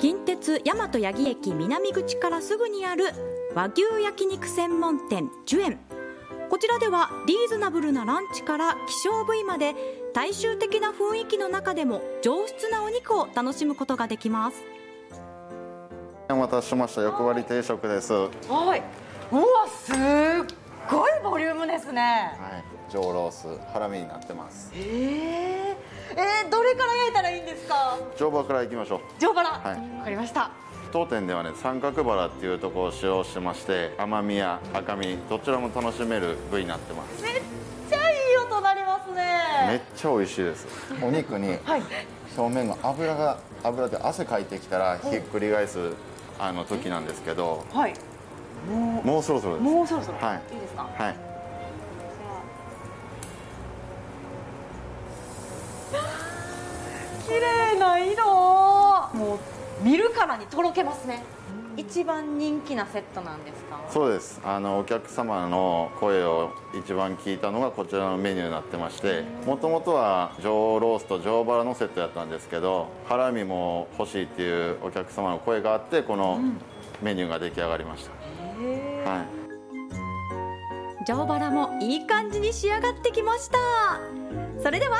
近鉄大和八木駅南口からすぐにある和牛焼肉専門店ジュエンこちらではリーズナブルなランチから希少部位まで大衆的な雰囲気の中でも上質なお肉を楽しむことができます。お待たせしました。欲張り定食です。ははい。うわ、すっごいボリュームですね。い。上ロースハラミになってます。えー、えー、どれから焼いたらいいんですか？上場からいきましょう上腹。わ、はいかりました。当店ではね三角バラっていうところを使用してまして甘みや赤みどちらも楽しめる部位になってますめっちゃいい音鳴りますめっね。ちゃ美味しいですお肉に はい。表面が油が油で汗かいてきたらひっくり返すあの時なんですけどはい。ももうそろそろう、ですもうそろそろ。はいいいですか？はい麗な色。もう見るからにとろけますね。一番人気なセットなんですか？そうです。あのお客様の声を一番聞いたのがこちらのメニューになってましてもともとは上ロースと上バラのセットやったんですけどハラミも欲しいっていうお客様の声があってこのメニューが出来上がりました、はい。上バラもいい感じに仕上がってきました。それでは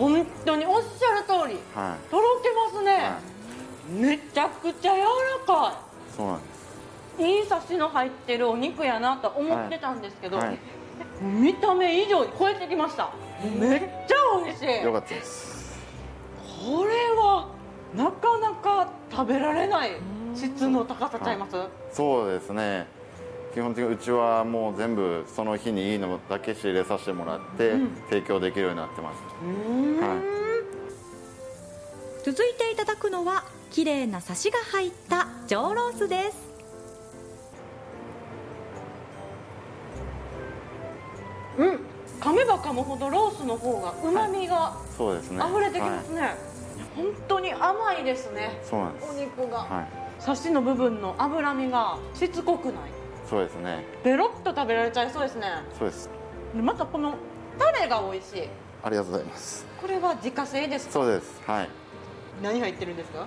本当におっしゃる通り。はい。とろけますね。はめちゃくちゃ柔らかい。そうなんです。いいサシの入ってるお肉やなと思ってたんですけど、はい。見た目以上に超えてきました。めっちゃ美味しい。よかったです。これはなかなか食べられない質の高さちゃいます、そうですね基本的にうちはもう全部その日にいいのだけ仕入れさせてもらって提供できるようになってます、はい。続いていただくのは綺麗なサシが入った上ロースです。うん。噛めば噛むほどロースの方がうまみがそうですね。溢れてきますはい。ね、本当に甘いですね。そうなんです。お肉が、はい。サシの部分の脂身がしつこくないそうですね。ベロッと食べられちゃいそうですね。そうです。でまたこのタレが美味しい。ありがとうございます。これは自家製ですか？そうです。はい。何入ってるんですか？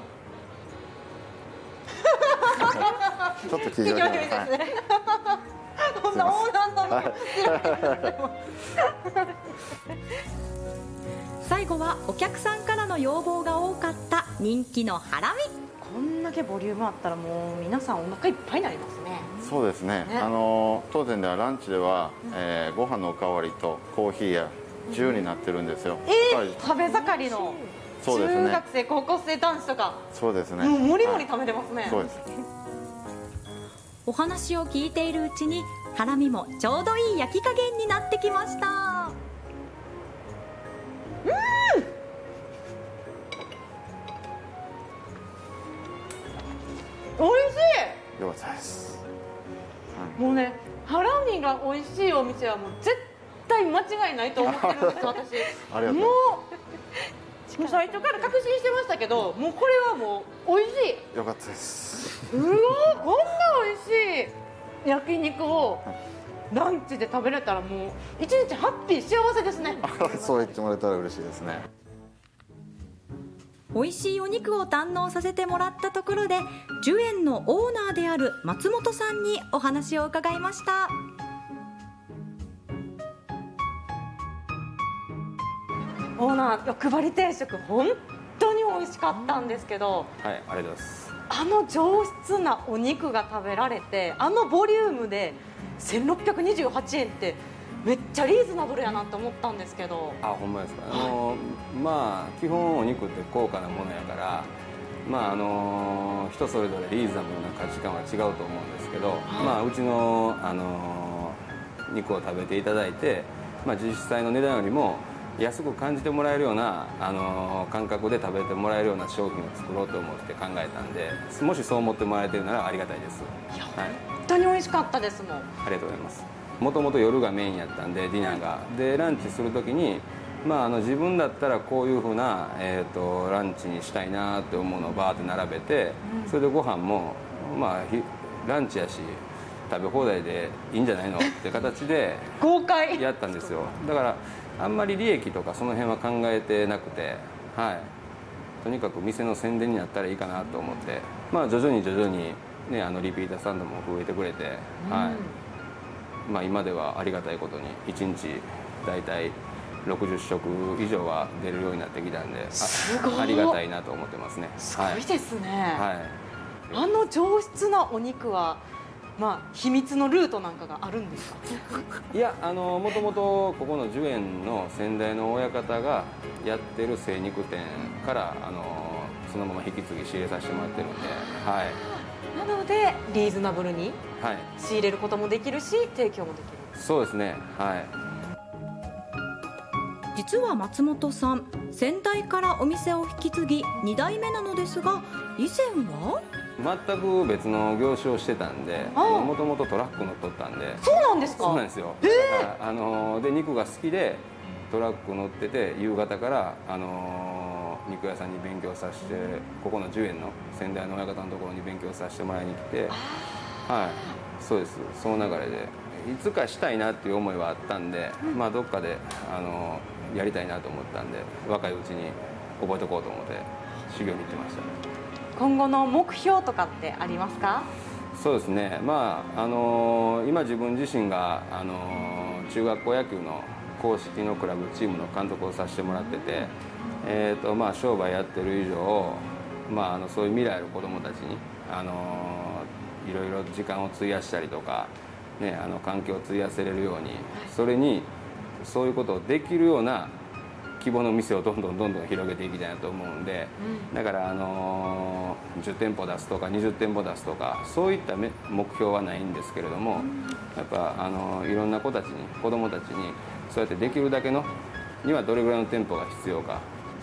ちょっと聞いて聞きください分けですね、こんな横断の最後はお客さんからの要望が多かった人気のハラミ。こんだけボリュームあったらもう皆さんお腹いっぱいになりますねそうですね。ね。あの当店ではランチでは、えーご飯のおかわりとコーヒーや自由になってるんですよ、えー、食べ盛りのそうですね。中学生高校生男子とか。そうですね。もうもりもりはい食べてますね、そうです。お話を聞いているうちにハラミもちょうどいい焼き加減になってきました。美味しよかったです。いもうねハラミが美味しいお店はもう絶対間違いないと思ってるんです私。もう。もう最初から確信してましたけどもうこれはもう美味しい。よかったです。うわこんな美味しい焼肉をランチで食べれたらもう一日ハッピー幸せですね。そう言ってもらえたら嬉しいですね美味しいお肉を堪能させてもらったところでジュエンのオーナーである松本さんにお話を伺いましたオーナー欲張り定食本当に美味しかったんですけどはい、ありがとうございます。あの上質なお肉が食べられてあのボリュームで1628円ってめっちゃリーズナブルやなって思ったんですけどあ、ほんまですか。あのまあ基本お肉って高価なものやから、まああの人それぞれリーズナブルな価値観は違うと思うんですけど、まあうちのあの肉を食べていただいて、まあ実際の値段よりも安く感じてもらえるようなあの感覚で食べてもらえるような商品を作ろうと思って考えたんで、もしそう思ってもらえてるならありがたいです。はい。本当に美味しかったですもんありがとうございますもともと夜がメインやったんでディナーが。でランチする時にまあ、あの自分だったらこういうふうな、えー、とランチにしたいなって思うのをバーって並べて、それでご飯もまあひランチやし食べ放題でいいんじゃないの？って形で豪快。やったんですよ。だからあんまり利益とかその辺は考えてなくてはい。とにかく店の宣伝になったらいいかなと思ってまあ徐々に徐々にねあのリピーターさんも増えてくれて、はいまあ今ではありがたいことに1日大体60食以上は出るようになってきたんであすごい。ありがたいなと思ってますね。すごいですね、はい、はいあの上質なお肉はまあ秘密のルートなんかがあるんですか？いやあのもともとここの寿園の先代の親方がやってる精肉店からあのそのまま引き継ぎ仕入れさせてもらってるんではいなのでリーズナブルにはい。仕入れることもできるし提供もできる。そうですね。はい。実は松本さん先代からお店を引き継ぎ2代目なのですが以前は？全く別の業種をしてたんでもともとトラック乗っとったんで。そうなんですか？そうなんですよ、だからあので肉が好きでトラック乗ってて夕方からあの肉屋さんに勉強させてここの10円の先代の親方のところに勉強させてもらいに来てはい。そうです。その流れで。いつかしたいなっていう思いはあったんで、まあどっかであのやりたいなと思ったんで若いうちに覚えておこうと思って修行に行ってました。今後の目標とかってありますか？そうですね、まああの今自分自身が、あの中学校野球の公式のクラブチームの監督をさせてもらってて、えーとまあ、商売やってる以上、まあ、あのそういう未来の子どもたちに、あのいろいろ時間を費やしたりとか、ね、あの環境を費やせれるようにそれにそういうことをできるような規模の店をどんどんどんどん広げていきたいなと思うんで、だから、あの10店舗出すとか20店舗出すとかそういっため目標はないんですけれども、やっぱ、あのいろんな子たちに子どもたちにそうやってできるだけのにはどれぐらいの店舗が必要か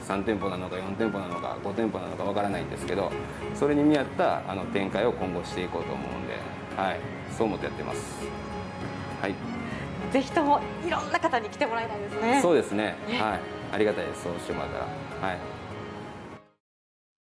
3店舗なのか4店舗なのか5店舗なのかわからないんですけどそれに見合ったあの展開を今後していこうと思うんで、はい、そう思ってやってます。はい。ぜひともいろんな方に来てもらいたいですね。そうですね、はい、ありがたいです、そうしてもらったら。はい